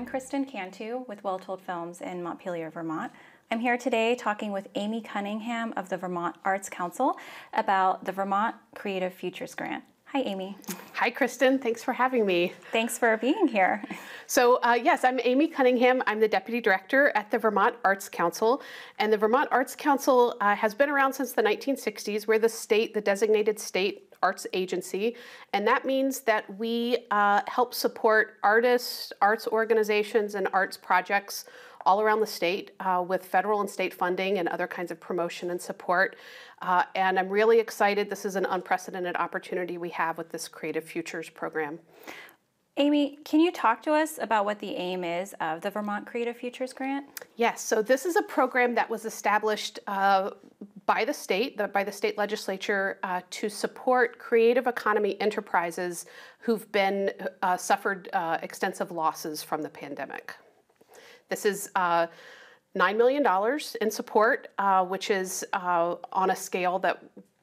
I'm Kristen Cantu with Well Told Films in Montpelier, Vermont. I'm here today talking with Amy Cunningham of the Vermont Arts Council about the Vermont Creative Futures Grant. Hi, Amy. Hi, Kristen. Thanks for having me. Thanks for being here. So, uh, yes, I'm Amy Cunningham. I'm the Deputy Director at the Vermont Arts Council. And the Vermont Arts Council uh, has been around since the 1960s. We're the state, the designated state arts agency. And that means that we uh, help support artists, arts organizations, and arts projects all around the state uh, with federal and state funding and other kinds of promotion and support. Uh, and I'm really excited. This is an unprecedented opportunity we have with this Creative Futures program. Amy, can you talk to us about what the aim is of the Vermont Creative Futures Grant? Yes, so this is a program that was established uh, by the state, by the state legislature, uh, to support creative economy enterprises who've been uh, suffered uh, extensive losses from the pandemic. This is uh, $9 million in support, uh, which is uh, on a scale that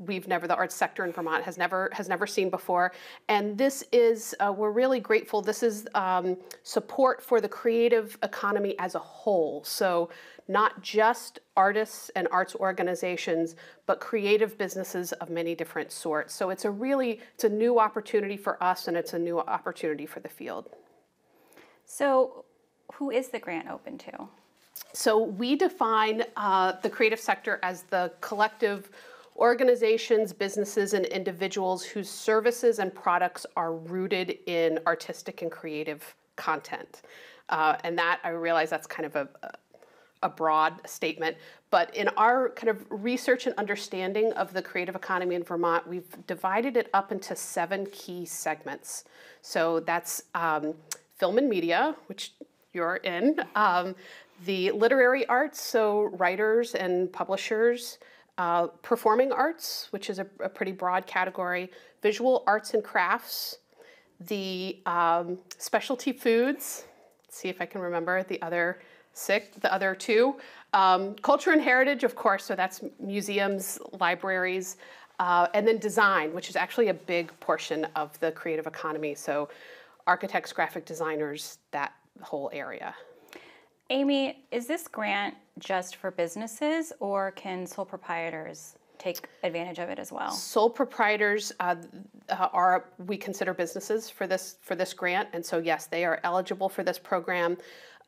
we've never the arts sector in Vermont has never has never seen before. And this is uh, we're really grateful. This is um, support for the creative economy as a whole. So not just artists and arts organizations but creative businesses of many different sorts. So it's a really it's a new opportunity for us and it's a new opportunity for the field. So who is the grant open to? So we define uh, the creative sector as the collective organizations, businesses, and individuals whose services and products are rooted in artistic and creative content. Uh, and that, I realize that's kind of a, a broad statement, but in our kind of research and understanding of the creative economy in Vermont, we've divided it up into seven key segments. So that's um, film and media, which you're in, um, the literary arts, so writers and publishers, uh, performing arts, which is a, a, pretty broad category, visual arts and crafts, the um, specialty foods, let's see if I can remember the other six, the other two, um, culture and heritage, of course, so that's museums, libraries, uh, and then design, which is actually a big portion of the creative economy. So architects, graphic designers, that whole area. Amy, is this grant just for businesses or can sole proprietors take advantage of it as well? Sole proprietors uh, uh, are we consider businesses for this for this grant, and so yes, they are eligible for this program.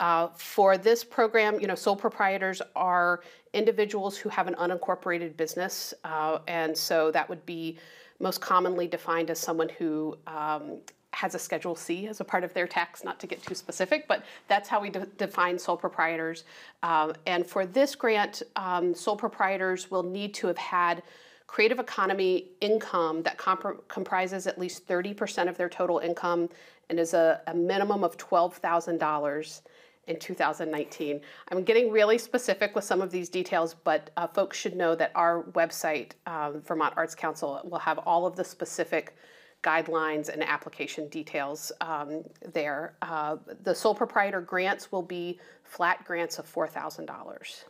Uh, for this program, you know, sole proprietors are individuals who have an unincorporated business, uh, and so that would be most commonly defined as someone who um, has a Schedule C as a part of their tax, not to get too specific, but that's how we de define sole proprietors. Um, and for this grant, um, sole proprietors will need to have had creative economy income that comp comprises at least 30% of their total income and is a, a minimum of $12,000 in 2019. I'm getting really specific with some of these details, but uh, folks should know that our website, um, Vermont Arts Council, will have all of the specific guidelines and application details um, there. Uh, the sole proprietor grants will be flat grants of $4,000.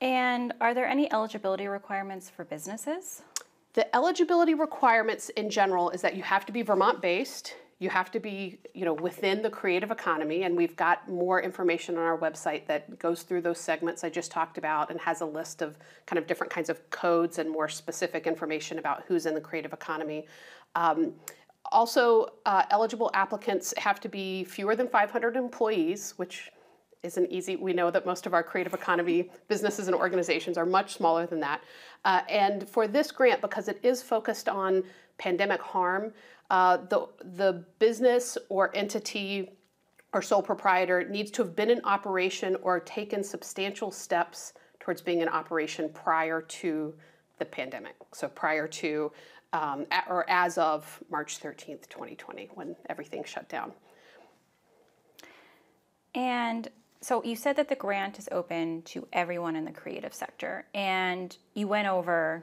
And are there any eligibility requirements for businesses? The eligibility requirements in general is that you have to be Vermont based, you have to be you know within the creative economy and we've got more information on our website that goes through those segments i just talked about and has a list of kind of different kinds of codes and more specific information about who's in the creative economy. Um, also uh, eligible applicants have to be fewer than 500 employees which isn't easy. We know that most of our creative economy businesses and organizations are much smaller than that. Uh, and for this grant, because it is focused on pandemic harm, uh, the, the business or entity or sole proprietor needs to have been in operation or taken substantial steps towards being in operation prior to the pandemic. So prior to um, or as of March 13th, 2020, when everything shut down. And so you said that the grant is open to everyone in the creative sector, and you went over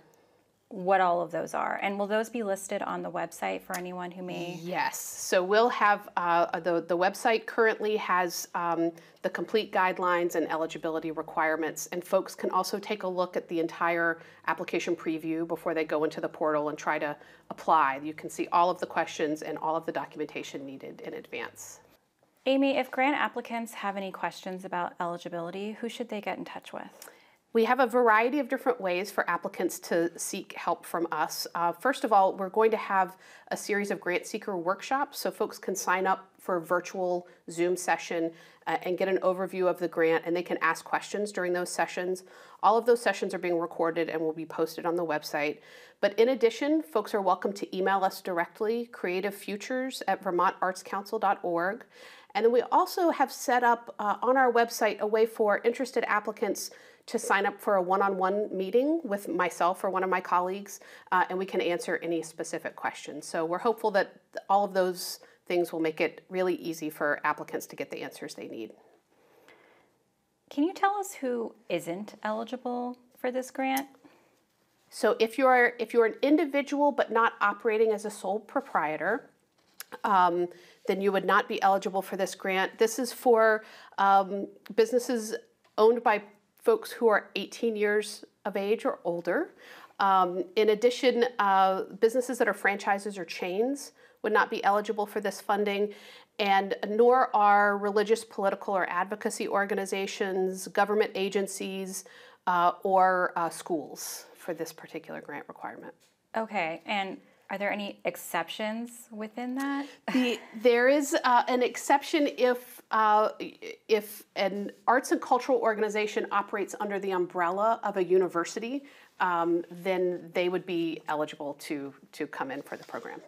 what all of those are. And will those be listed on the website for anyone who may? Yes. So we'll have uh, the, the website currently has um, the complete guidelines and eligibility requirements. And folks can also take a look at the entire application preview before they go into the portal and try to apply. You can see all of the questions and all of the documentation needed in advance. Amy, if grant applicants have any questions about eligibility, who should they get in touch with? We have a variety of different ways for applicants to seek help from us. Uh, first of all, we're going to have a series of grant seeker workshops so folks can sign up for a virtual Zoom session uh, and get an overview of the grant and they can ask questions during those sessions. All of those sessions are being recorded and will be posted on the website. But in addition, folks are welcome to email us directly, creativefutures at vermontartscouncil.org. And then we also have set up uh, on our website a way for interested applicants to sign up for a one-on-one meeting with myself or one of my colleagues, uh, and we can answer any specific questions. So we're hopeful that all of those things will make it really easy for applicants to get the answers they need. Can you tell us who isn't eligible for this grant? So if you're if you're an individual but not operating as a sole proprietor, um, then you would not be eligible for this grant. This is for um, businesses owned by folks who are 18 years of age or older. Um, in addition, uh, businesses that are franchises or chains would not be eligible for this funding, and nor are religious, political, or advocacy organizations, government agencies, uh, or uh, schools for this particular grant requirement. Okay, and are there any exceptions within that? The, there is uh, an exception if uh, if an arts and cultural organization operates under the umbrella of a university, um, then they would be eligible to to come in for the program.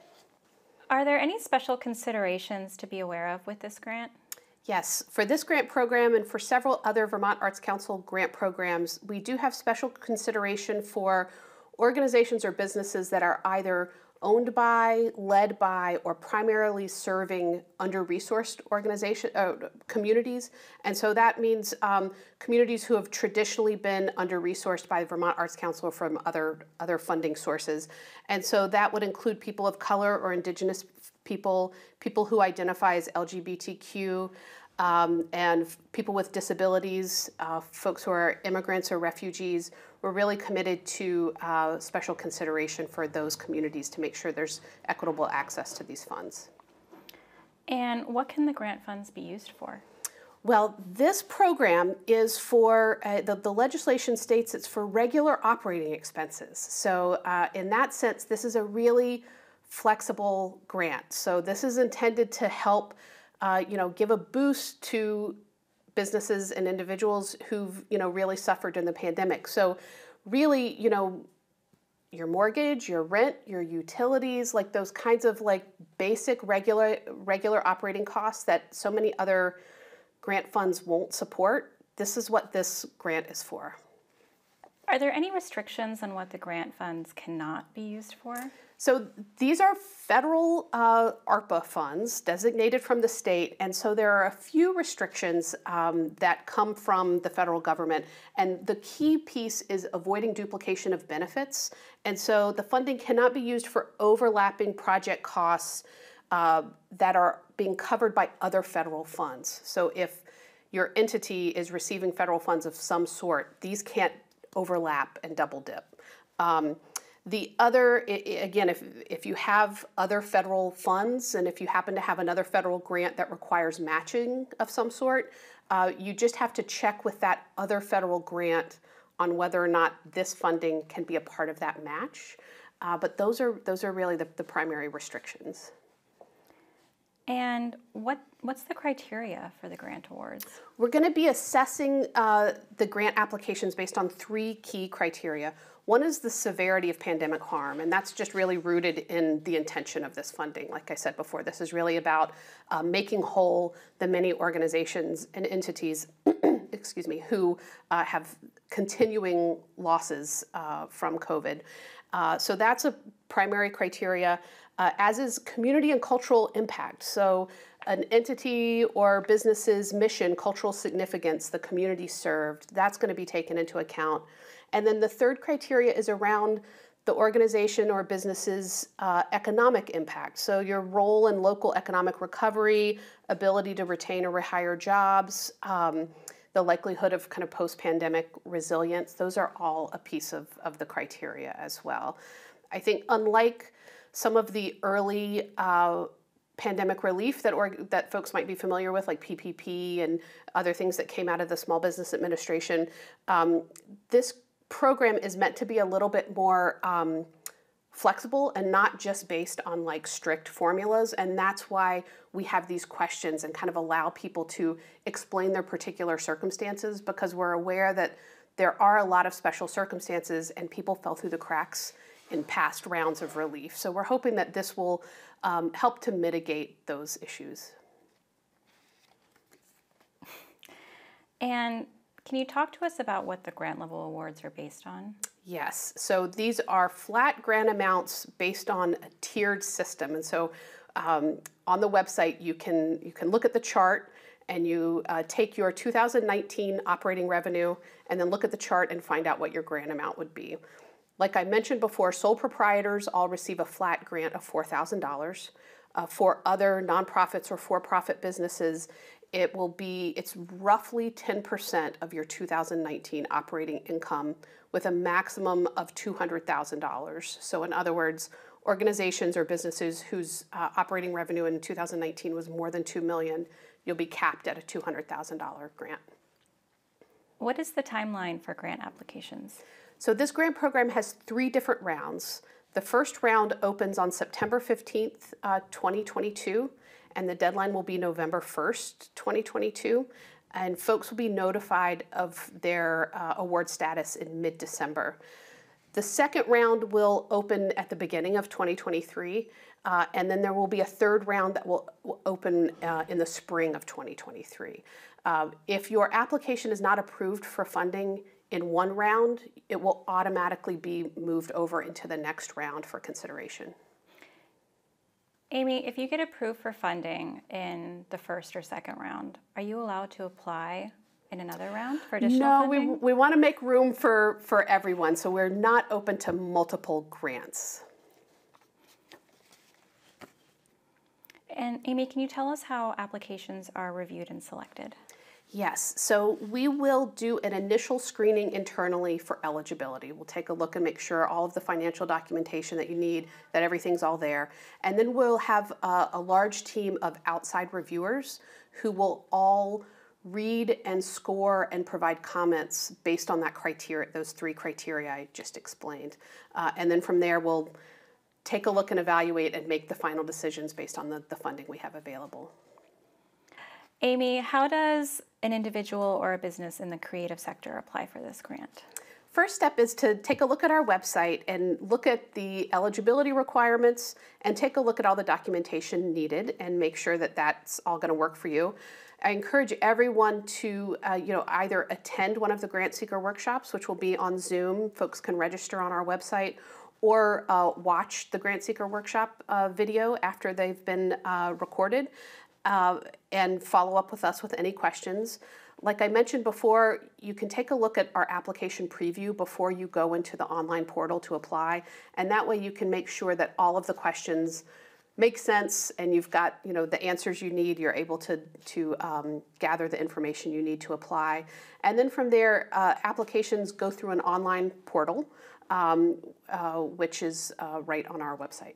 Are there any special considerations to be aware of with this grant? Yes, for this grant program and for several other Vermont Arts Council grant programs, we do have special consideration for organizations or businesses that are either owned by, led by, or primarily serving under-resourced organization uh, communities. And so that means um, communities who have traditionally been under-resourced by the Vermont Arts Council from other, other funding sources. And so that would include people of color or indigenous people, people who identify as LGBTQ, um, and people with disabilities, uh, folks who are immigrants or refugees, we're really committed to uh, special consideration for those communities to make sure there's equitable access to these funds. And what can the grant funds be used for? Well, this program is for, uh, the, the legislation states it's for regular operating expenses. So, uh, in that sense, this is a really flexible grant. So, this is intended to help, uh, you know, give a boost to businesses and individuals who've you know really suffered in the pandemic. So really, you know, your mortgage, your rent, your utilities, like those kinds of like basic regular regular operating costs that so many other grant funds won't support. This is what this grant is for. Are there any restrictions on what the grant funds cannot be used for? So these are federal uh, ARPA funds designated from the state, and so there are a few restrictions um, that come from the federal government. And the key piece is avoiding duplication of benefits. And so the funding cannot be used for overlapping project costs uh, that are being covered by other federal funds. So if your entity is receiving federal funds of some sort, these can't overlap and double dip. Um, the other, again, if, if you have other federal funds and if you happen to have another federal grant that requires matching of some sort, uh, you just have to check with that other federal grant on whether or not this funding can be a part of that match. Uh, but those are, those are really the, the primary restrictions. And what what's the criteria for the grant awards? We're going to be assessing uh, the grant applications based on three key criteria. One is the severity of pandemic harm, and that's just really rooted in the intention of this funding. Like I said before, this is really about uh, making whole the many organizations and entities, excuse me, who uh, have continuing losses uh, from COVID. Uh, so that's a primary criteria, uh, as is community and cultural impact. So an entity or business's mission, cultural significance, the community served, that's going to be taken into account. And then the third criteria is around the organization or business's uh, economic impact. So your role in local economic recovery, ability to retain or rehire jobs, um, the likelihood of kind of post-pandemic resilience, those are all a piece of, of the criteria as well. I think unlike some of the early uh, pandemic relief that that folks might be familiar with, like PPP and other things that came out of the Small Business Administration. Um, this program is meant to be a little bit more um, flexible and not just based on like strict formulas. And that's why we have these questions and kind of allow people to explain their particular circumstances because we're aware that there are a lot of special circumstances and people fell through the cracks in past rounds of relief. So we're hoping that this will um, help to mitigate those issues. And can you talk to us about what the grant level awards are based on? Yes, so these are flat grant amounts based on a tiered system. And so um, on the website, you can, you can look at the chart and you uh, take your 2019 operating revenue and then look at the chart and find out what your grant amount would be. Like I mentioned before, sole proprietors all receive a flat grant of $4,000. Uh, for other nonprofits or for-profit businesses, it will be, it's roughly 10% of your 2019 operating income with a maximum of $200,000. So in other words, organizations or businesses whose uh, operating revenue in 2019 was more than 2 million, you'll be capped at a $200,000 grant. What is the timeline for grant applications? So this grant program has three different rounds. The first round opens on September 15th, uh, 2022, and the deadline will be November 1st, 2022. And folks will be notified of their uh, award status in mid December. The second round will open at the beginning of 2023, uh, and then there will be a third round that will, will open uh, in the spring of 2023. Uh, if your application is not approved for funding in one round, it will automatically be moved over into the next round for consideration. Amy, if you get approved for funding in the first or second round, are you allowed to apply in another round for additional no, funding? we, we want to make room for, for everyone, so we're not open to multiple grants. And Amy, can you tell us how applications are reviewed and selected? Yes, so we will do an initial screening internally for eligibility. We'll take a look and make sure all of the financial documentation that you need, that everything's all there. And then we'll have a, a large team of outside reviewers who will all read and score and provide comments based on that criteria, those three criteria I just explained. Uh, and then from there, we'll take a look and evaluate and make the final decisions based on the, the funding we have available. Amy, how does an individual or a business in the creative sector apply for this grant? First step is to take a look at our website and look at the eligibility requirements and take a look at all the documentation needed and make sure that that's all going to work for you. I encourage everyone to, uh, you know, either attend one of the grant seeker workshops, which will be on Zoom. Folks can register on our website, or uh, watch the grant seeker workshop uh, video after they've been uh, recorded uh, and follow up with us with any questions. Like I mentioned before, you can take a look at our application preview before you go into the online portal to apply, and that way you can make sure that all of the questions make sense and you've got you know the answers you need. You're able to to um, gather the information you need to apply. And then from there uh, applications go through an online portal um, uh, which is uh, right on our website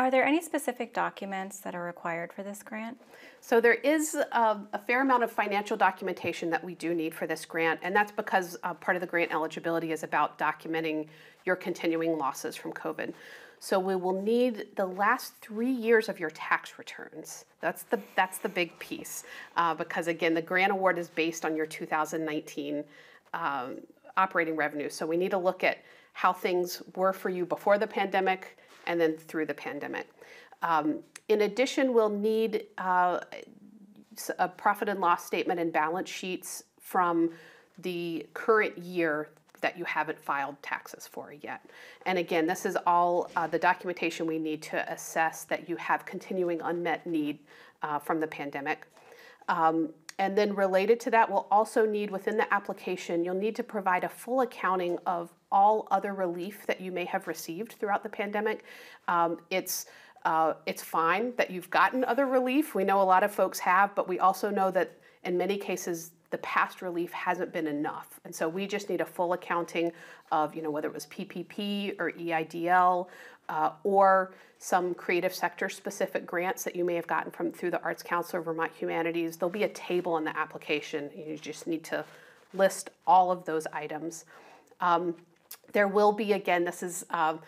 are there any specific documents that are required for this grant? So there is a, a, fair amount of financial documentation that we do need for this grant, and that's because uh, part of the grant eligibility is about documenting your continuing losses from COVID. So we will need the last three years of your tax returns. That's the that's the big piece, uh, because again, the grant award is based on your 2019 um, operating revenue. So we need to look at how things were for you before the pandemic and then through the pandemic. Um, in addition, we'll need uh, a profit and loss statement and balance sheets from the current year that you haven't filed taxes for yet. And again, this is all uh, the documentation we need to assess that you have continuing unmet need uh, from the pandemic. Um, and then related to that, we'll also need within the application, you'll need to provide a full accounting of all other relief that you may have received throughout the pandemic. Um, it's uh, it's fine that you've gotten other relief. We know a lot of folks have, but we also know that in many cases the past relief hasn't been enough. And so we just need a full accounting of, you know, whether it was PPP or EIDL uh, or some creative sector specific grants that you may have gotten from through the Arts Council of Vermont Humanities. There'll be a table in the application. You just need to list all of those items. Um, there will be, again, this is um,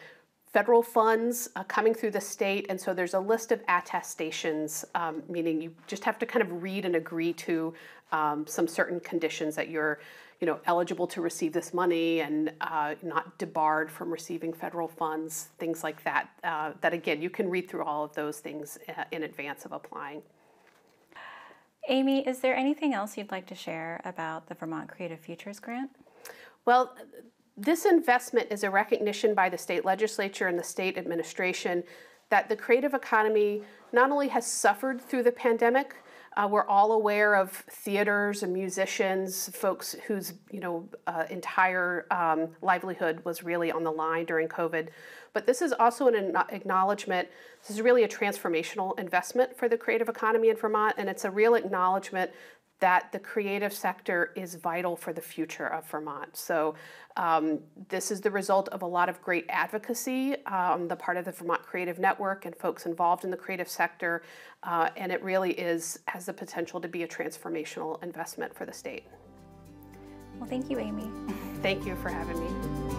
federal funds uh, coming through the state, and so there's a list of attestations, um, meaning you just have to kind of read and agree to um, some certain conditions that you're, you know, eligible to receive this money and uh, not debarred from receiving federal funds, things like that. Uh, that again, you can read through all of those things uh, in advance of applying. Amy, is there anything else you'd like to share about the Vermont Creative Futures Grant? Well, this investment is a recognition by the state legislature and the state administration that the creative economy not only has suffered through the pandemic, uh, we're all aware of theaters and musicians, folks whose you know uh, entire um, livelihood was really on the line during COVID. But this is also an acknowledgement. This is really a transformational investment for the creative economy in Vermont, and it's a real acknowledgement that the creative sector is vital for the future of Vermont. So um, this is the result of a lot of great advocacy on the part of the Vermont Creative Network and folks involved in the creative sector, uh, and it really is has the potential to be a transformational investment for the state. Well, thank you, Amy. Thank you for having me.